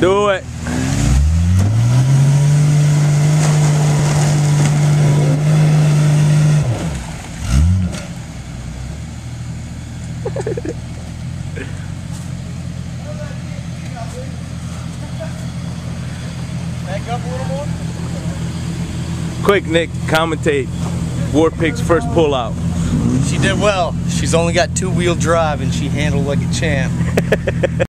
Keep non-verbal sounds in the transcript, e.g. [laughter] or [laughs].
Do it. Quick, Nick, commentate War Pig's first pullout. She did well. She's only got two wheel drive and she handled like a champ. [laughs]